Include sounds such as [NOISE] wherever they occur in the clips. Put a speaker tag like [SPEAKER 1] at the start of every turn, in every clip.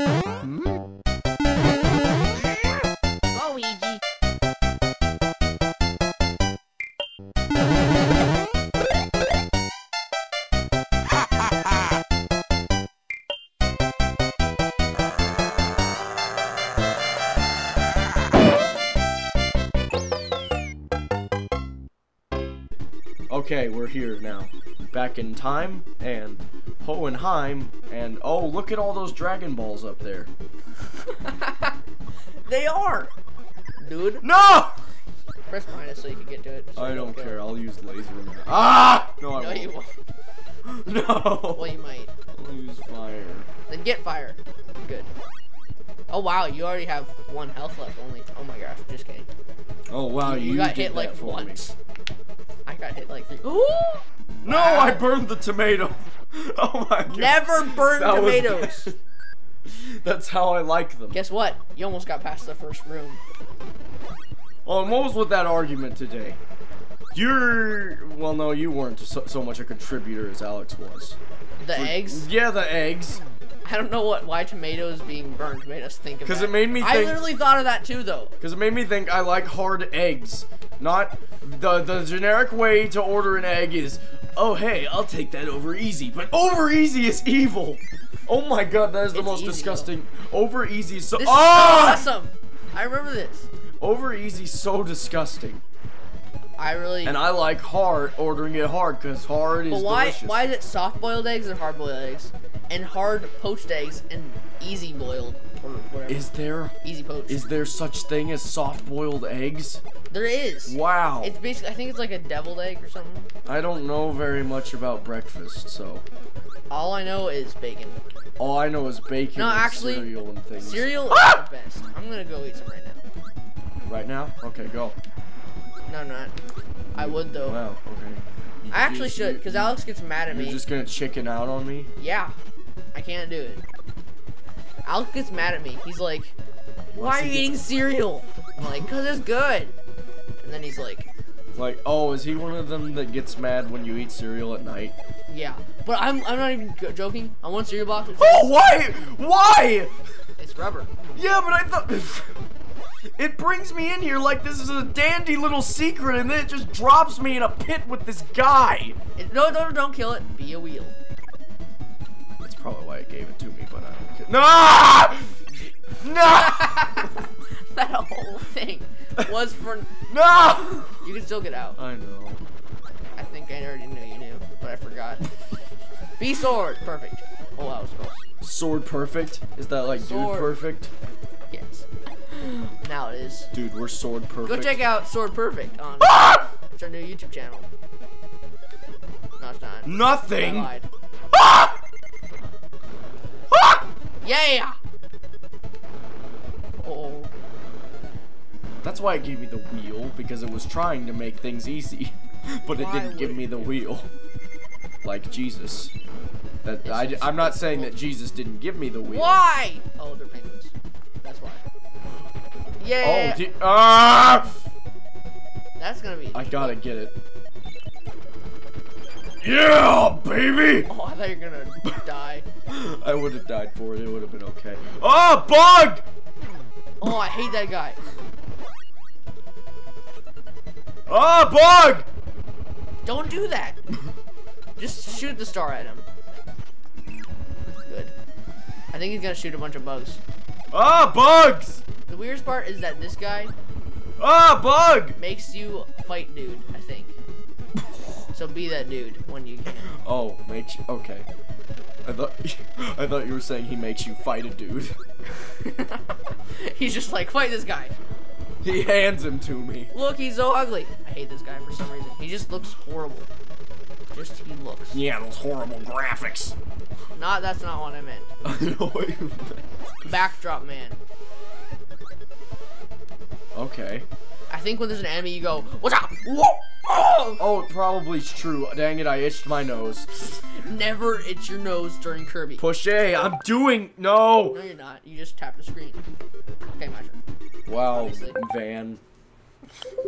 [SPEAKER 1] Oh, Luigi. [LAUGHS]
[SPEAKER 2] Oh, okay, we're here now. Back in time, and Hohenheim, and oh, look at all those Dragon Balls up there. [LAUGHS]
[SPEAKER 1] They are! Dude.
[SPEAKER 2] No!
[SPEAKER 1] Press minus so you can get to it. so
[SPEAKER 2] I
[SPEAKER 1] you
[SPEAKER 2] don't
[SPEAKER 1] go.
[SPEAKER 2] care, I'll use laser. now. Ah! No, I
[SPEAKER 1] No,
[SPEAKER 2] won't.
[SPEAKER 1] you won't. [LAUGHS]
[SPEAKER 2] No!
[SPEAKER 1] Well, you might.
[SPEAKER 2] I'll use fire.
[SPEAKER 1] Then get fire. Good. Oh wow, you already have one health left only. Oh my gosh, just kidding.
[SPEAKER 2] Oh wow, you,
[SPEAKER 1] you got
[SPEAKER 2] did
[SPEAKER 1] hit
[SPEAKER 2] that
[SPEAKER 1] like
[SPEAKER 2] for
[SPEAKER 1] once. I got hit like three. Ooh!
[SPEAKER 2] No,
[SPEAKER 1] Wow.
[SPEAKER 2] I burned the tomato. [LAUGHS] Oh my god.
[SPEAKER 1] Never burn
[SPEAKER 2] That
[SPEAKER 1] tomatoes. [LAUGHS]
[SPEAKER 2] That's how I like them.
[SPEAKER 1] Guess what? You almost got past the first room.
[SPEAKER 2] Oh, and what was with that argument today? You're well, no, you weren't so, so much a contributor as Alex was.
[SPEAKER 1] The eggs.
[SPEAKER 2] Yeah, the eggs.
[SPEAKER 1] I don't know what why tomatoes being burnt made us think of
[SPEAKER 2] 'Cause
[SPEAKER 1] that.
[SPEAKER 2] it made me think, I
[SPEAKER 1] literally thought of that too, though.
[SPEAKER 2] Because it made me think I like hard eggs. Not the the generic way to order an egg is, oh hey, I'll take that over easy. But over easy is evil. Oh my god, that is the
[SPEAKER 1] It's
[SPEAKER 2] most
[SPEAKER 1] easy,
[SPEAKER 2] disgusting. Over easy is so.
[SPEAKER 1] This
[SPEAKER 2] Ah!
[SPEAKER 1] is so awesome. I remember this.
[SPEAKER 2] Over easy so disgusting.
[SPEAKER 1] I really.
[SPEAKER 2] And I like hard ordering it hard because hard is
[SPEAKER 1] but why?
[SPEAKER 2] delicious.
[SPEAKER 1] Why is it soft boiled eggs and hard boiled eggs, and hard poached eggs and easy boiled or whatever?
[SPEAKER 2] Is there
[SPEAKER 1] easy poached?
[SPEAKER 2] is there such thing as soft boiled eggs?
[SPEAKER 1] there is.
[SPEAKER 2] Wow.
[SPEAKER 1] It's basically. I think it's like a deviled egg or something.
[SPEAKER 2] I don't know very much about breakfast, so
[SPEAKER 1] All I know is bacon.
[SPEAKER 2] all I know is bacon
[SPEAKER 1] No,
[SPEAKER 2] and
[SPEAKER 1] actually,
[SPEAKER 2] cereal and things.
[SPEAKER 1] Cereal
[SPEAKER 2] Ah!
[SPEAKER 1] is the best. I'm gonna go eat some right now.
[SPEAKER 2] Right now? Okay, go.
[SPEAKER 1] No, I'm not. I would though.
[SPEAKER 2] Wow, okay. You-
[SPEAKER 1] I actually
[SPEAKER 2] you-
[SPEAKER 1] should, because Alex gets mad at
[SPEAKER 2] You're
[SPEAKER 1] me.
[SPEAKER 2] just gonna chicken out on me?
[SPEAKER 1] Yeah, I can't do it. Alex gets mad at me. He's like, "Why are you eating cereal?" I'm like, "Cause it's good." And then he's like,
[SPEAKER 2] Like, oh, is he one of them that gets mad when you eat cereal at night?
[SPEAKER 1] "Yeah," but I'm I'm not even joking. I want cereal box.
[SPEAKER 2] Oh, why? Why?
[SPEAKER 1] it's rubber.
[SPEAKER 2] Yeah, but I thought. [LAUGHS] It brings me in here like this is a dandy little secret, and then it just drops me in a pit with this guy.
[SPEAKER 1] It, no, no, don't kill it. Be a wheel.
[SPEAKER 2] Why it gave it to me, but I don't care. No! No! [LAUGHS]
[SPEAKER 1] that whole thing was for.
[SPEAKER 2] No!
[SPEAKER 1] You can still get out.
[SPEAKER 2] I know.
[SPEAKER 1] I think I already knew you knew, but I forgot. [LAUGHS] Be sword. Perfect. Oh, that was close.
[SPEAKER 2] Sword perfect? Is that like
[SPEAKER 1] Sword.
[SPEAKER 2] dude perfect?
[SPEAKER 1] Yes. [LAUGHS] Now it is.
[SPEAKER 2] Dude, we're sword perfect.
[SPEAKER 1] Go check out Sword Perfect on
[SPEAKER 2] Ah!
[SPEAKER 1] it's our new YouTube channel. No, it's not.
[SPEAKER 2] Nothing.
[SPEAKER 1] Lied.
[SPEAKER 2] Ah! Ah!
[SPEAKER 1] Yeah. Oh.
[SPEAKER 2] That's why it gave me the wheel because it was trying to make things easy, [LAUGHS] but it didn't give me the wheel. Like Jesus. That
[SPEAKER 1] It's
[SPEAKER 2] I, I'm not saying that. Jesus didn't give me the wheel.
[SPEAKER 1] Why? Oh, they're penguins. That's why. Yeah.
[SPEAKER 2] Oh, di- ah!
[SPEAKER 1] That's gonna be.
[SPEAKER 2] I gotta get it. Yeah, baby!
[SPEAKER 1] Oh, I thought you were gonna [LAUGHS] die.
[SPEAKER 2] I would have died for it. It would have been okay. Oh, bug!
[SPEAKER 1] Oh, I hate that guy.
[SPEAKER 2] Oh, bug!
[SPEAKER 1] Don't do that. Just shoot the star at him. Good. I think he's gonna shoot a bunch of bugs.
[SPEAKER 2] Ah, bugs!
[SPEAKER 1] The weirdest part is that this guy
[SPEAKER 2] Ah, bug!
[SPEAKER 1] makes you fight dude, I think. So be that dude when you can.
[SPEAKER 2] Oh, makes okay. I thought [LAUGHS] I thought you were saying he makes you fight a dude. [LAUGHS]
[SPEAKER 1] He's just like, fight this guy.
[SPEAKER 2] He hands him to me.
[SPEAKER 1] Look, he's so ugly. I hate this guy for some reason. He just looks horrible. Just he looks.
[SPEAKER 2] Yeah, those horrible graphics.
[SPEAKER 1] Not that's not what I meant. [LAUGHS]
[SPEAKER 2] I know what you meant.
[SPEAKER 1] Backdrop man.
[SPEAKER 2] Okay.
[SPEAKER 1] I think when there's an enemy, you go, "What's up?" Whoa! Oh!
[SPEAKER 2] Oh, it probably is true. Dang it, I itched my nose.
[SPEAKER 1] Never itch your nose during Kirby.
[SPEAKER 2] Push A, I'm doing no.
[SPEAKER 1] No, you're not. You just tap the screen. Okay, my turn.
[SPEAKER 2] Wow,
[SPEAKER 1] Obviously.
[SPEAKER 2] Van.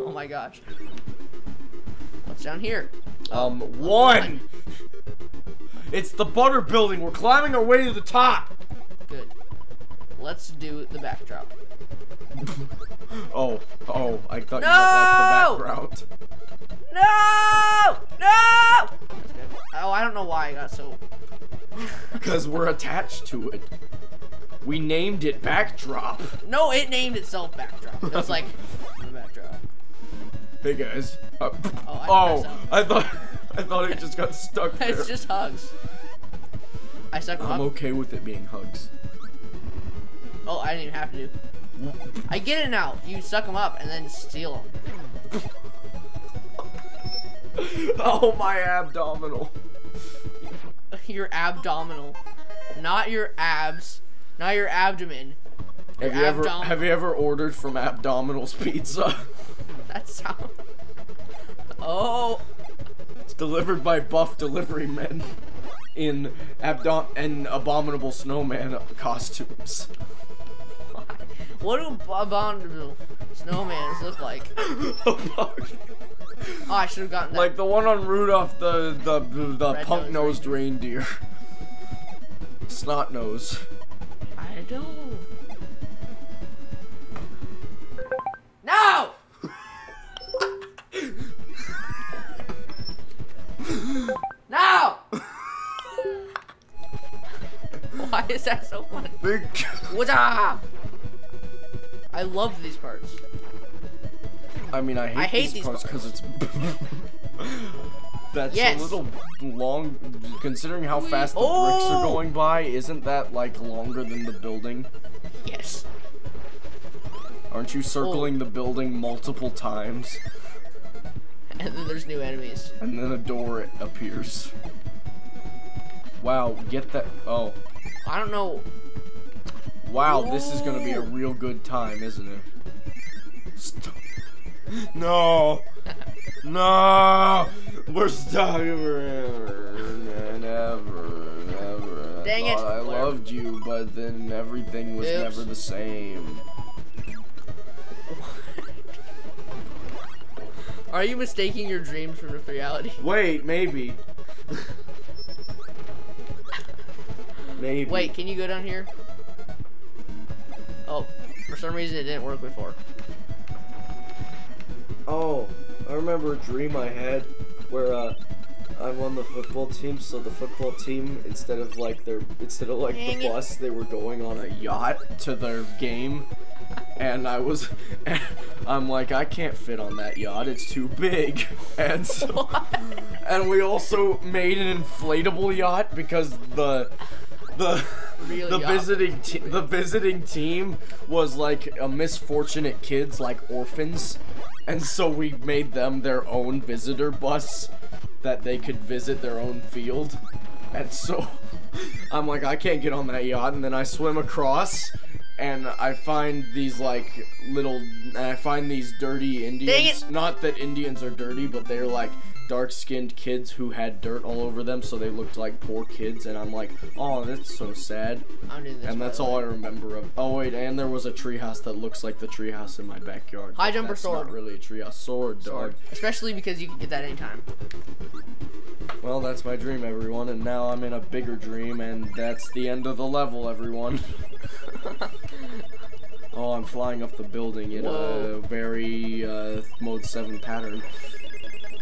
[SPEAKER 1] Oh my gosh. What's down here?
[SPEAKER 2] Um, one. It's the butter building. We're climbing our way to the top.
[SPEAKER 1] Good. let's do the backdrop. [LAUGHS]
[SPEAKER 2] Oh, oh, I thought
[SPEAKER 1] No!
[SPEAKER 2] you meant like the background.
[SPEAKER 1] No! No! Oh, I don't know why I got so. [LAUGHS]
[SPEAKER 2] Because we're attached to it. We named it Backdrop.
[SPEAKER 1] No, it named itself backdrop. It was like [LAUGHS] backdrop.
[SPEAKER 2] Hey guys. Uh,
[SPEAKER 1] Oh, I
[SPEAKER 2] oh. I thought [LAUGHS] I thought it just got stuck there.
[SPEAKER 1] It's just hugs. I suck
[SPEAKER 2] I'm
[SPEAKER 1] up.
[SPEAKER 2] okay with it being hugs.
[SPEAKER 1] Oh, I didn't even have to. I get it now. You suck them up and then steal them. [LAUGHS]
[SPEAKER 2] oh my abdominal.
[SPEAKER 1] Your abdominal, not your abs, not your abdomen.
[SPEAKER 2] Have
[SPEAKER 1] Your
[SPEAKER 2] you ever have you ever ordered from Abdominals Pizza?
[SPEAKER 1] That sound. Oh,
[SPEAKER 2] It's delivered by buff delivery men in abdom and abominable snowman costumes. [LAUGHS]
[SPEAKER 1] what do abominable snowmans look like? [LAUGHS] Oh, I should have gotten that.
[SPEAKER 2] like the one on Rudolph the the the
[SPEAKER 1] Red-nosed
[SPEAKER 2] punk nosed reindeer. [LAUGHS] Snot nose.
[SPEAKER 1] I don't. No! no! [LAUGHS] Why is that so funny?
[SPEAKER 2] Big.
[SPEAKER 1] What's up? I love these parts.
[SPEAKER 2] I mean, I hate,
[SPEAKER 1] I hate
[SPEAKER 2] these, parts because it's. [LAUGHS] That's
[SPEAKER 1] Yes.
[SPEAKER 2] a little long, considering how fast the bricks are
[SPEAKER 1] Oh!
[SPEAKER 2] going by. Isn't that like longer than the building?
[SPEAKER 1] Yes.
[SPEAKER 2] Aren't you circling oh. the building multiple times? [LAUGHS]
[SPEAKER 1] And then there's new enemies.
[SPEAKER 2] And then a door appears. Wow, get that. Oh,
[SPEAKER 1] I don't know.
[SPEAKER 2] wow, this is gonna be a real good time, isn't it? St- no! No! We're stuck forever and ever and ever.
[SPEAKER 1] Dang
[SPEAKER 2] I
[SPEAKER 1] it,
[SPEAKER 2] I loved you, but then everything was
[SPEAKER 1] Oops.
[SPEAKER 2] never the same. [LAUGHS]
[SPEAKER 1] Are you mistaking your dreams for reality?
[SPEAKER 2] Wait, maybe. [LAUGHS] maybe.
[SPEAKER 1] Wait, can you go down here? Oh, for some reason it didn't work before.
[SPEAKER 3] Remember a dream I had where uh, I'm on the football team. So the football team, instead of like their, instead of like the bus, they were going on a
[SPEAKER 2] yacht. to their game. And I was [LAUGHS] I'm like I can't fit on that yacht. It's too big. [LAUGHS] And so and we also made an inflatable yacht because the the the visiting the visiting team was like a misfortunate kids like orphans and so we made them their own visitor bus that they could visit their own field. And so [LAUGHS] I'm like I can't get on that yacht. And then I swim across and I find these like little and I find these dirty Indians. Not that Indians are dirty but they're like dark skinned kids who had dirt all over them so they looked like poor kids and I'm like oh that's so sad and that's all I remember of. Oh wait, and there was a treehouse that looks like the treehouse in my backyard.
[SPEAKER 1] High
[SPEAKER 2] jumper
[SPEAKER 1] sword?
[SPEAKER 2] Not really a treehouse. Sword,
[SPEAKER 1] Sword.
[SPEAKER 2] dog.
[SPEAKER 1] Especially because you can get that anytime.
[SPEAKER 2] Well, that's my dream, everyone, and now I'm in a bigger dream, and that's the end of the level, everyone. [LAUGHS] oh, I'm flying up the building in
[SPEAKER 1] Whoa.
[SPEAKER 2] a very uh, mode seven pattern.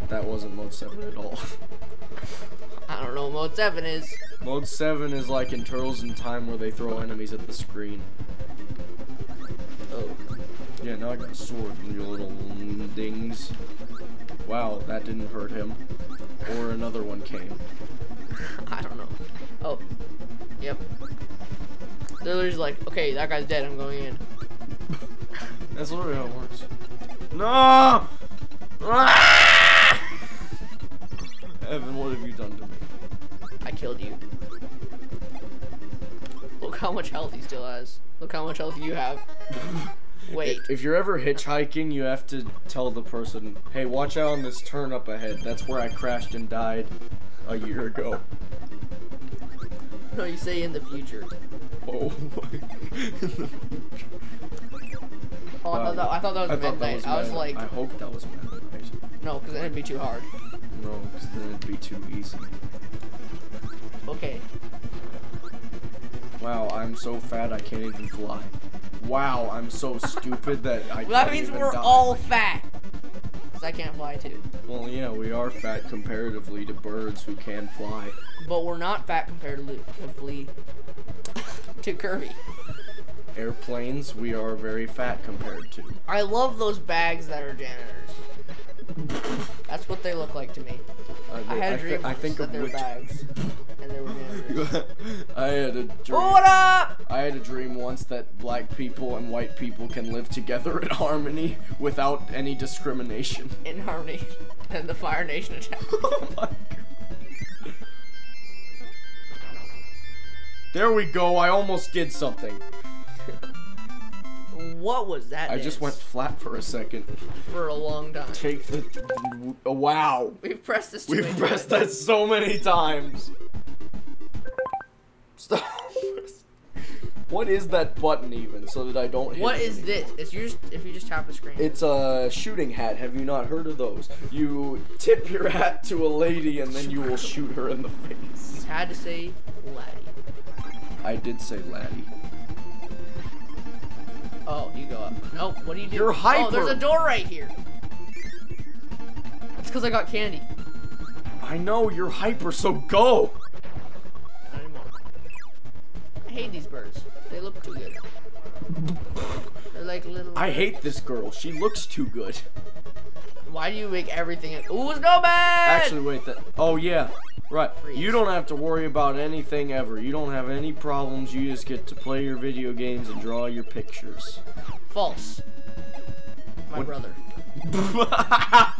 [SPEAKER 2] That wasn't mode seven at all. [LAUGHS]
[SPEAKER 1] I don't know what mode 7 is.
[SPEAKER 2] mode seven is like in Turtles in Time where they throw enemies at the screen.
[SPEAKER 1] Oh.
[SPEAKER 2] Yeah, now I got a sword, you little dings. Wow, that didn't hurt him. Or another one came. [LAUGHS]
[SPEAKER 1] I don't know. Oh. Yep. They're just like, okay, that guy's dead, I'm going in. [LAUGHS]
[SPEAKER 2] That's literally how it works. No! Ah! Evan, what have you done to me?
[SPEAKER 1] I killed you. Look how much health he still has. Look how much health you have. [LAUGHS] Wait.
[SPEAKER 2] If you're ever hitchhiking, you have to tell the person, hey, watch out on this turn up ahead. That's where I crashed and died a year ago.
[SPEAKER 1] No, you say in the future.
[SPEAKER 2] Oh [LAUGHS] my.
[SPEAKER 1] Oh, I thought that, I thought that was
[SPEAKER 2] I thought that was
[SPEAKER 1] I was like,
[SPEAKER 2] I hope that was midnight.
[SPEAKER 1] no, because it'd be too hard.
[SPEAKER 2] No, because then it'd be too easy.
[SPEAKER 1] Okay.
[SPEAKER 2] Wow, I'm so fat I can't even fly. Wow, I'm so stupid that I
[SPEAKER 1] Well, that means we're
[SPEAKER 2] die.
[SPEAKER 1] all fat. Cause I can't fly too.
[SPEAKER 2] Well, yeah, we are fat comparatively to birds who can fly.
[SPEAKER 1] But we're not fat comparatively to Kirby.
[SPEAKER 2] Airplanes, we are very fat compared to.
[SPEAKER 1] I love those bags that are janitors. That's what they look like to me. I had a dream
[SPEAKER 2] I think
[SPEAKER 1] that they were bags. And they were. [LAUGHS]
[SPEAKER 2] I had a dream.
[SPEAKER 1] What up?
[SPEAKER 2] I had a dream once that black people and white people can live together in harmony without any discrimination.
[SPEAKER 1] In harmony. [LAUGHS] And the Fire Nation attack. [LAUGHS]
[SPEAKER 2] Oh my god. There we go. I almost did something.
[SPEAKER 1] What was that?
[SPEAKER 2] I just went flat for a second.
[SPEAKER 1] for a long time.
[SPEAKER 2] Take the. Oh, wow.
[SPEAKER 1] We've pressed this. too
[SPEAKER 2] We've pressed
[SPEAKER 1] times.
[SPEAKER 2] that so many times. Stop. What is that button even? So that I don't hit
[SPEAKER 1] What is
[SPEAKER 2] anymore?
[SPEAKER 1] this? It's you just if you just tap the screen.
[SPEAKER 2] It's a shooting hat. Have you not heard of those? You tip your hat to a lady and then you will shoot her in the face.
[SPEAKER 1] had to say laddie.
[SPEAKER 2] I did say laddie.
[SPEAKER 1] Oh, you go up. Nope. What do you do?
[SPEAKER 2] You're
[SPEAKER 1] oh,
[SPEAKER 2] hyper.
[SPEAKER 1] Oh, there's a door right here. It's because I got candy.
[SPEAKER 2] I know you're hyper, so go.
[SPEAKER 1] Not anymore. I hate these birds. They look too good. They're like little.
[SPEAKER 2] I hate this girl. She looks too good.
[SPEAKER 1] Why do you make everything? Ooh, bad.
[SPEAKER 2] Actually, wait. That. Oh yeah. Right.
[SPEAKER 1] Freeze.
[SPEAKER 2] You don't have to worry about anything ever. You don't have any problems. You just get to play your video games and draw your pictures.
[SPEAKER 1] false. My
[SPEAKER 2] What-
[SPEAKER 1] brother. [LAUGHS]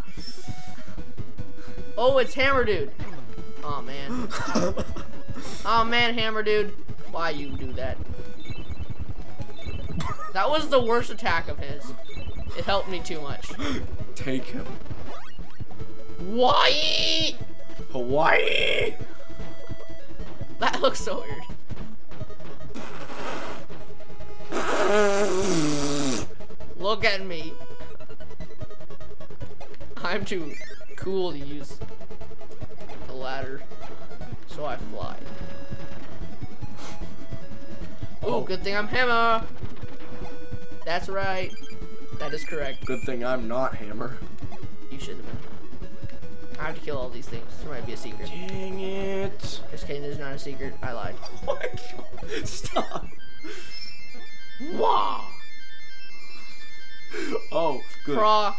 [SPEAKER 1] Oh, it's Hammer Dude. Oh man. [LAUGHS] Oh man, Hammer Dude. Why you do that? That was the worst attack of his. It helped me too much. [LAUGHS]
[SPEAKER 2] Take him.
[SPEAKER 1] Why?
[SPEAKER 2] Hawaii.
[SPEAKER 1] That looks so weird. Look at me. I'm too cool to use a ladder, so I fly. Ooh,
[SPEAKER 2] Oh.
[SPEAKER 1] good thing I'm Hammer. That's right. That is correct.
[SPEAKER 2] Good thing I'm not Hammer.
[SPEAKER 1] You should have been. I have to kill all these things. There might be a secret.
[SPEAKER 2] Dang it.
[SPEAKER 1] Just kidding, there's not a secret. I lied. [LAUGHS]
[SPEAKER 2] Oh my god. Stop.
[SPEAKER 1] Wah!
[SPEAKER 2] Oh, good.
[SPEAKER 1] Craw.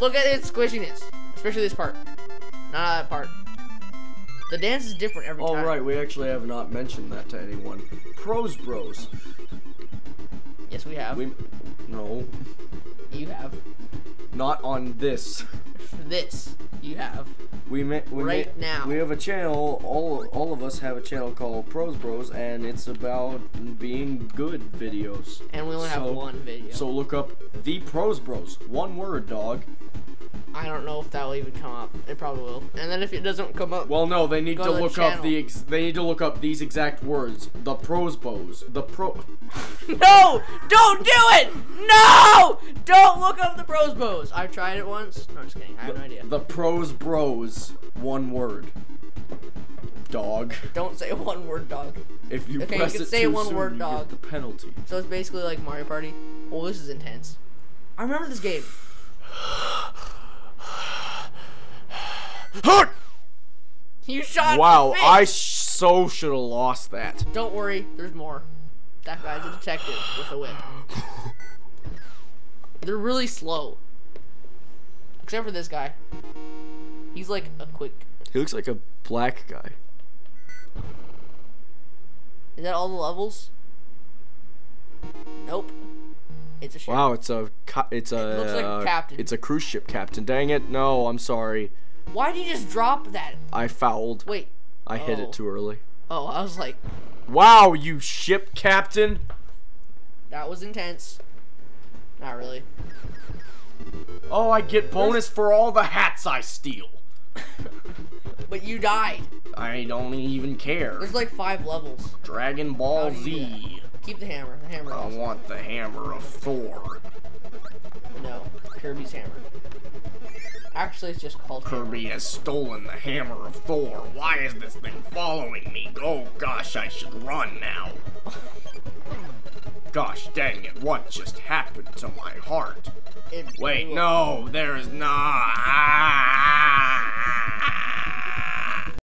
[SPEAKER 1] Look at its squishiness. Especially this part. Not that part. The dance is different every
[SPEAKER 2] All
[SPEAKER 1] time.
[SPEAKER 2] right, we actually have not mentioned that to anyone. Pros Bros.
[SPEAKER 1] Yes, we have.
[SPEAKER 2] We no,
[SPEAKER 1] you have.
[SPEAKER 2] not on this.
[SPEAKER 1] This, you have.
[SPEAKER 2] We we
[SPEAKER 1] Right
[SPEAKER 2] ma-
[SPEAKER 1] now.
[SPEAKER 2] We have a channel. All all of us have a channel called Pros Bros, and it's about being good videos.
[SPEAKER 1] And we only have one video.
[SPEAKER 2] So look up the Pros Bros. One word, dog.
[SPEAKER 1] I don't know if that will even come up. It probably will. And then if it doesn't come up,
[SPEAKER 2] Well, no, they need to
[SPEAKER 1] to the
[SPEAKER 2] look up the ex- they need to look up these exact words. The Pros Bros. The pro. [LAUGHS]
[SPEAKER 1] no! Don't do it! No! Don't look up the pros bows. I tried it once. No, I'm just kidding. I have no idea.
[SPEAKER 2] The Pros Bros. One word. Dog.
[SPEAKER 1] Don't say one word, dog.
[SPEAKER 2] If you
[SPEAKER 1] Okay, you can
[SPEAKER 2] it
[SPEAKER 1] say
[SPEAKER 2] too
[SPEAKER 1] one
[SPEAKER 2] soon,
[SPEAKER 1] word,
[SPEAKER 2] you
[SPEAKER 1] dog.
[SPEAKER 2] get the penalty.
[SPEAKER 1] So it's basically like Mario Party. Oh, this is intense. I remember this game. You shot
[SPEAKER 2] wow. I so should have lost that.
[SPEAKER 1] Don't worry, there's more. That guy's a detective with a whip. They're really slow. Except for this guy. He's like a quick.
[SPEAKER 2] He looks like a black guy.
[SPEAKER 1] Is that all the levels? Nope. It's a ship.
[SPEAKER 2] Wow, it's a it's a
[SPEAKER 1] looks like a captain.
[SPEAKER 2] It's a cruise ship captain. Dang it! No, I'm sorry.
[SPEAKER 1] Why did you just drop that?
[SPEAKER 2] I fouled.
[SPEAKER 1] Wait.
[SPEAKER 2] I hit
[SPEAKER 1] Oh.
[SPEAKER 2] it too early.
[SPEAKER 1] Oh, I was like,
[SPEAKER 2] Wow, you ship captain.
[SPEAKER 1] that was intense. Not really.
[SPEAKER 2] Oh, I get bonus for all the hats I steal. [LAUGHS]
[SPEAKER 1] But you died.
[SPEAKER 2] I don't even care.
[SPEAKER 1] There's like five levels.
[SPEAKER 2] Dragon Ball
[SPEAKER 1] How do you do
[SPEAKER 2] Z.
[SPEAKER 1] Keep the hammer. The hammer.
[SPEAKER 2] I want the hammer of Thor.
[SPEAKER 1] No. Kirby's hammer. Actually, it's just called
[SPEAKER 2] Kirby has stolen the hammer of Thor. Why is this thing following me? Oh gosh, I should run now. gosh dang it, what just happened to my heart?
[SPEAKER 1] It
[SPEAKER 2] Wait, no, there is not.